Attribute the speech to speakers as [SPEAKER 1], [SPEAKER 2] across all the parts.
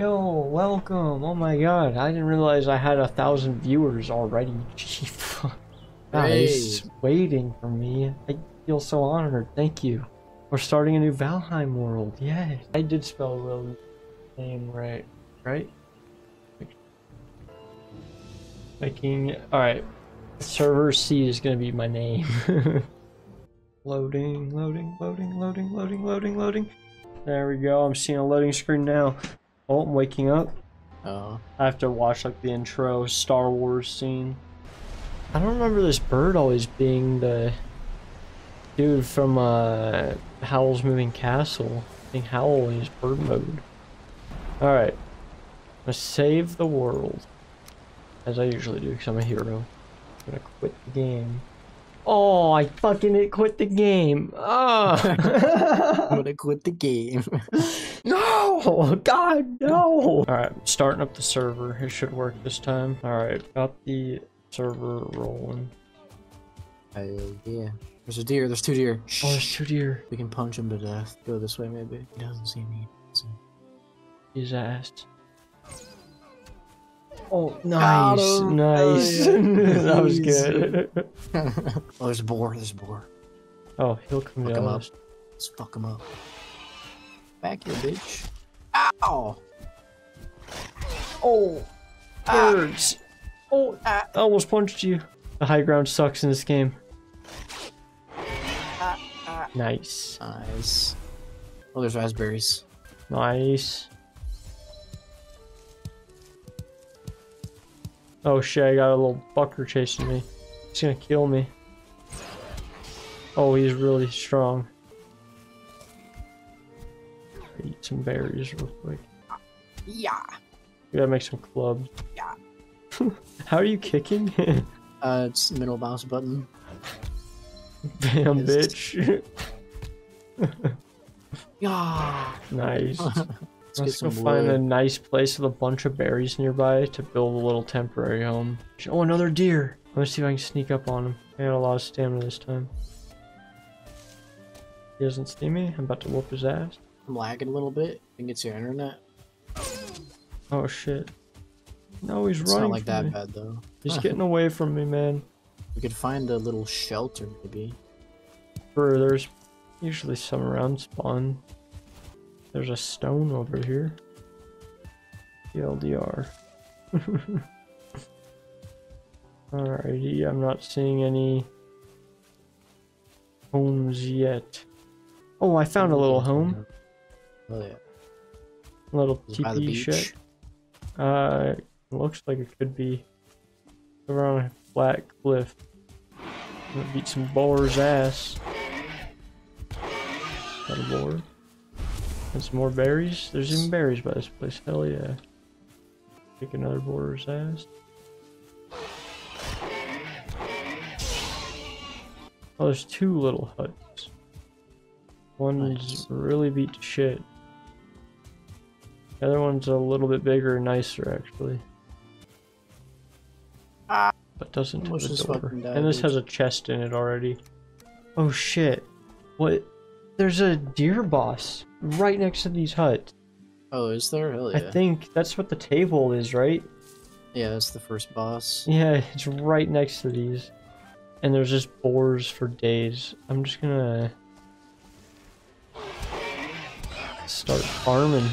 [SPEAKER 1] Yo, welcome. Oh my god, I didn't realize I had a thousand viewers already. Gee, fuck. Guys, waiting for me. I feel so honored. Thank you. We're starting a new Valheim world. Yeah. I did spell Will name right. Right? Making. Alright. Server C is gonna be my name. loading, loading, loading, loading, loading, loading, loading. There we go. I'm seeing a loading screen now. Oh, I'm waking up.
[SPEAKER 2] Oh.
[SPEAKER 1] I have to watch like the intro Star Wars scene. I don't remember this bird always being the dude from uh, Howl's Moving Castle. I think Howl is bird mode. Alright. I'm gonna save the world. As I usually do, because I'm a hero. I'm gonna quit the game. Oh, I fucking quit the game. Oh.
[SPEAKER 2] I'm
[SPEAKER 1] Ah.
[SPEAKER 2] gonna quit the game.
[SPEAKER 1] no! Oh god, no! Alright, starting up the server. It should work this time. Alright, got the server rolling.
[SPEAKER 2] Hell yeah. There's a deer. There's two deer. Shh.
[SPEAKER 1] Oh, there's two deer.
[SPEAKER 2] We can punch him to death. Go this way, maybe. He doesn't see me. So-
[SPEAKER 1] His ass. Oh, nice, nice.
[SPEAKER 2] Hell yeah.
[SPEAKER 1] that was good.
[SPEAKER 2] oh, there's a boar. There's a boar.
[SPEAKER 1] Oh, he'll come
[SPEAKER 2] Fuck
[SPEAKER 1] to
[SPEAKER 2] him up. Let's fuck him up. Back here, bitch. Ow!
[SPEAKER 1] Oh, ah. birds. Oh, ah. I almost punched you. The high ground sucks in this game. Ah, nice,
[SPEAKER 2] Nice. Oh, there's raspberries.
[SPEAKER 1] nice. Oh shit, I got a little fucker chasing me. He's gonna kill me. Oh, he's really strong. Eat some berries real quick.
[SPEAKER 2] Yeah.
[SPEAKER 1] We gotta make some clubs.
[SPEAKER 2] Yeah.
[SPEAKER 1] How are you kicking?
[SPEAKER 2] Uh, it's middle mouse button.
[SPEAKER 1] Damn, bitch.
[SPEAKER 2] Yeah.
[SPEAKER 1] nice.
[SPEAKER 2] Let's
[SPEAKER 1] Let's go
[SPEAKER 2] some
[SPEAKER 1] find a nice place with a bunch of berries nearby to build a little temporary home. Oh, another deer. Let me see if I can sneak up on him. I got a lot of stamina this time. He doesn't see me. I'm about to whoop his ass.
[SPEAKER 2] I'm lagging a little bit. I think it's your internet.
[SPEAKER 1] Oh shit. No, he's
[SPEAKER 2] It's
[SPEAKER 1] running.
[SPEAKER 2] not like that
[SPEAKER 1] me.
[SPEAKER 2] bad though.
[SPEAKER 1] He's getting away from me, man.
[SPEAKER 2] We could find a little shelter maybe.
[SPEAKER 1] Or there's usually some around spawn. There's a stone over here. TLDR. Alrighty, I'm not seeing any homes yet. Oh, I found a little home.
[SPEAKER 2] Oh yeah.
[SPEAKER 1] Little TP
[SPEAKER 2] beach.
[SPEAKER 1] Uh, looks like it could be around a flat cliff. I'm gonna beat some boar's ass. Got a boar. And some more berries. There's even berries by this place. Hell yeah. Kick another boar's ass. Oh, there's two little huts. One's
[SPEAKER 2] Nice.
[SPEAKER 1] really beat to shit. The other one's a little bit bigger and nicer, actually.
[SPEAKER 2] Ah.
[SPEAKER 1] But doesn't have a door.
[SPEAKER 2] died,
[SPEAKER 1] And this
[SPEAKER 2] dude.
[SPEAKER 1] has a chest in it already. Oh shit. What? There's a deer boss right next to these huts.
[SPEAKER 2] Oh, is there? Hell yeah.
[SPEAKER 1] I think that's what the table is, right?
[SPEAKER 2] Yeah, that's the first boss.
[SPEAKER 1] Yeah, it's right next to these. And there's just boars for days. I'm just gonna start farming.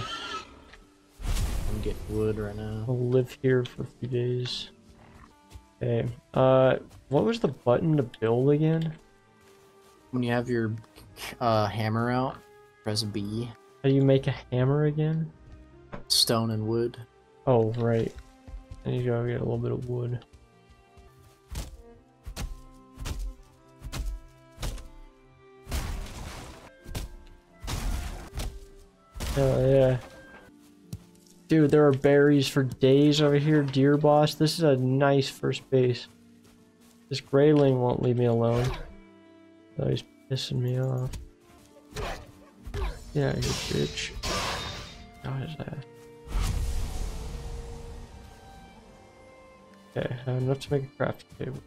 [SPEAKER 2] Getting wood right now.
[SPEAKER 1] I'll live here for a few days. Okay. Uh, what was the button to build again?
[SPEAKER 2] When you have your uh, hammer out, press B.
[SPEAKER 1] How do you make a hammer again?
[SPEAKER 2] Stone and wood.
[SPEAKER 1] Oh, right. I need to go get a little bit of wood. Oh, yeah. Dude, there are berries for days over here, deer boss. This is a nice first base. This Greyling won't leave me alone. Oh, he's pissing me off. Yeah, you bitch. God, his ass. Okay, I have enough to make a crafting table.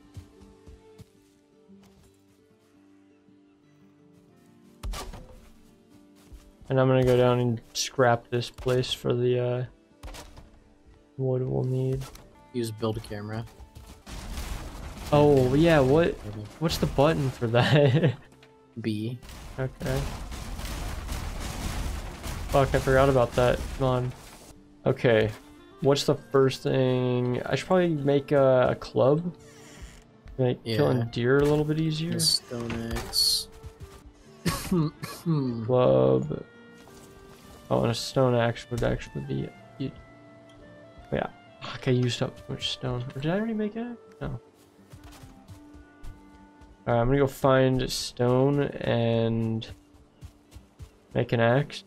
[SPEAKER 1] And I'm gonna go down and scrap this place for the uh, wood we'll need.
[SPEAKER 2] Use build a camera.
[SPEAKER 1] Oh yeah, what what's the button for that?
[SPEAKER 2] B.
[SPEAKER 1] okay. Fuck, I forgot about that. Come on. Okay. What's the first thing? I should probably make a, a club. Make killing deer a little bit easier.
[SPEAKER 2] Stone axe.
[SPEAKER 1] Club. Oh, and a stone axe would actually be. you- Yeah. Fuck, I used up too much stone. Or did I already make it? No. Alright, I'm gonna go find stone and make an axe.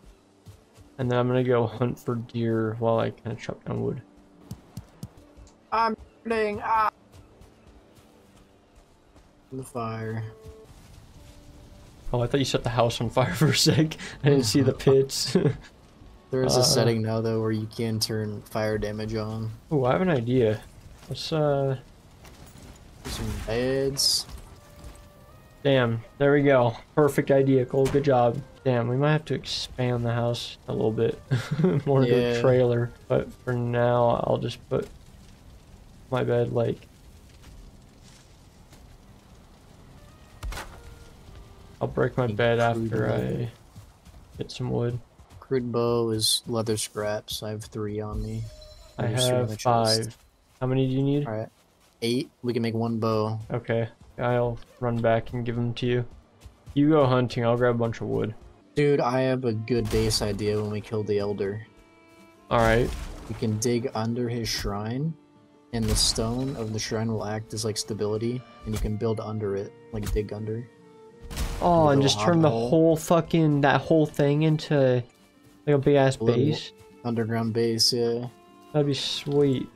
[SPEAKER 1] And then I'm gonna go hunt for deer while I kind of chop down wood.
[SPEAKER 2] I'm burning. Ah. In the fire.
[SPEAKER 1] Oh, I thought you set the house on fire for a sec. I didn't see the pits.
[SPEAKER 2] There is
[SPEAKER 1] Uh,
[SPEAKER 2] a setting now though where you can turn fire damage on.
[SPEAKER 1] oh, I have an idea. Let's uh
[SPEAKER 2] Some beds.
[SPEAKER 1] Damn, there we go. Perfect idea, Cole. Good job. Damn, we might have to expand the house a little bit. More into a trailer. But for now, I'll just put my bed like. I'll break my bed after. I get some wood.
[SPEAKER 2] Crude bow is leather scraps. I have three on me.
[SPEAKER 1] I
[SPEAKER 2] There's three on
[SPEAKER 1] have five. How many do you need?
[SPEAKER 2] Alright. Eight. We can make one bow.
[SPEAKER 1] Okay, I'll run back and give them to you. You go hunting, I'll grab a bunch of wood.
[SPEAKER 2] Dude, I have a good base idea when we kill the elder.
[SPEAKER 1] Alright.
[SPEAKER 2] We can dig under his shrine, and the stone of the shrine will act as like stability, and you can build under it, like dig under.
[SPEAKER 1] Oh, and just turn the whole fucking that whole thing into like a big ass
[SPEAKER 2] A
[SPEAKER 1] base.
[SPEAKER 2] Underground base, yeah.
[SPEAKER 1] That'd be sweet.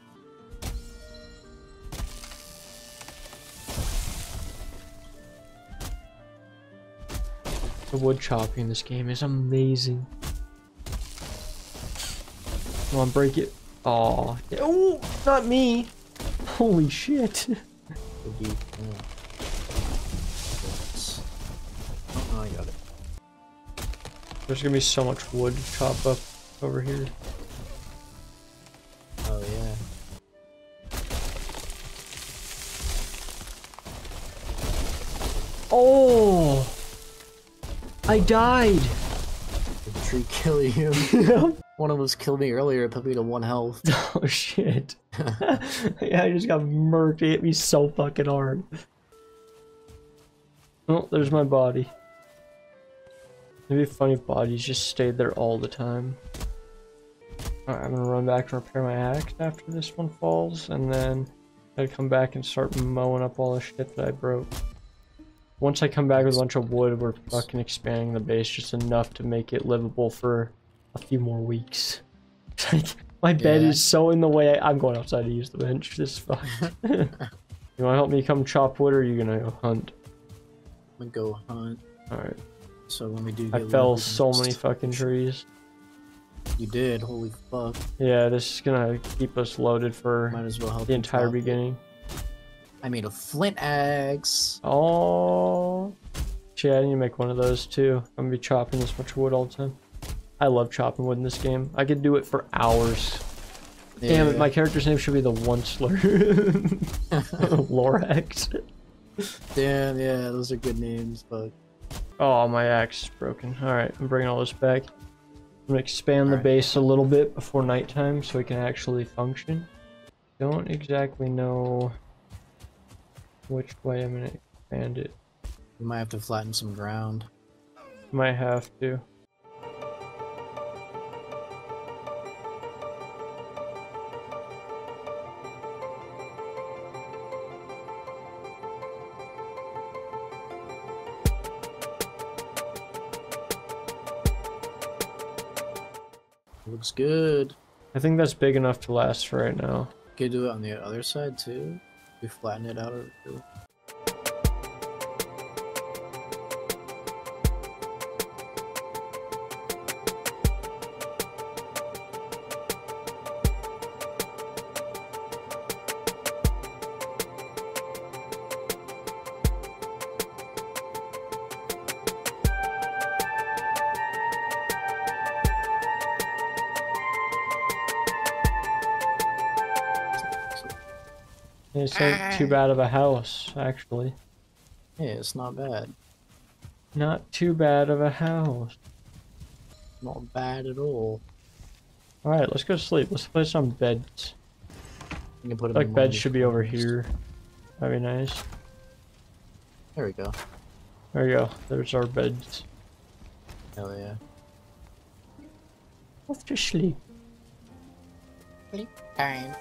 [SPEAKER 1] The wood chopping in this game is amazing. Come on, break it. Oh, oh, not me. Holy shit. There's gonna be so much wood to chop up over here.
[SPEAKER 2] Oh yeah.
[SPEAKER 1] Oh! I died!
[SPEAKER 2] Did the tree kill you? one of us killed me earlier. It put me to one health.
[SPEAKER 1] oh shit. yeah, I just got murked. It hit me so fucking hard. Oh, there's my body. Maybe funny if bodies just stayed there all the time. Alright, I'm gonna run back and repair my axe after this one falls, and then I'd come back and start mowing up all the shit that I broke. Once I come back with a bunch of wood, we're fucking expanding the base just enough to make it livable for a few more weeks. Like, my bed
[SPEAKER 2] Yeah.
[SPEAKER 1] is so in the way. I'm going outside to use the bench. This is fine. you want to help me come chop wood, or are you gonna go hunt?
[SPEAKER 2] I'm gonna go hunt.
[SPEAKER 1] All right.
[SPEAKER 2] So when we do
[SPEAKER 1] I fell so many fucking trees.
[SPEAKER 2] You did. Holy fuck.
[SPEAKER 1] Yeah, this is gonna keep us loaded for
[SPEAKER 2] Might as well help
[SPEAKER 1] the entire
[SPEAKER 2] chop it.
[SPEAKER 1] beginning.
[SPEAKER 2] I made a flint axe.
[SPEAKER 1] Oh, shit! I need to make one of those too. I'm gonna be chopping this much wood all the time. I love chopping wood in this game. I could do it for hours. Damn it! My character's name should be the Onceler. Lorax.
[SPEAKER 2] Damn, yeah, those are good names, but
[SPEAKER 1] Oh, my axe is broken. Alright, I'm bringing all this back. I'm gonna expand the
[SPEAKER 2] Alright.
[SPEAKER 1] base a little bit before nighttime so it can actually function. Don't exactly know which way I'm gonna expand it.
[SPEAKER 2] we might have to flatten some ground.
[SPEAKER 1] Might have to.
[SPEAKER 2] Looks good.
[SPEAKER 1] I think that's big enough to last for right now.
[SPEAKER 2] Could do it on the other side too. We flatten it out. Or...
[SPEAKER 1] It's not too ah. bad of a house, actually.
[SPEAKER 2] Yeah, it's not bad.
[SPEAKER 1] Not too bad of a house.
[SPEAKER 2] Not bad at all.
[SPEAKER 1] Alright, let's go to sleep. Let's place some beds.
[SPEAKER 2] You can put 'em in
[SPEAKER 1] Like beds should be over here. That'd be nice.
[SPEAKER 2] There we go.
[SPEAKER 1] There we go. There's our beds.
[SPEAKER 2] Hell yeah.
[SPEAKER 1] Let's just sleep.
[SPEAKER 2] Sleep time.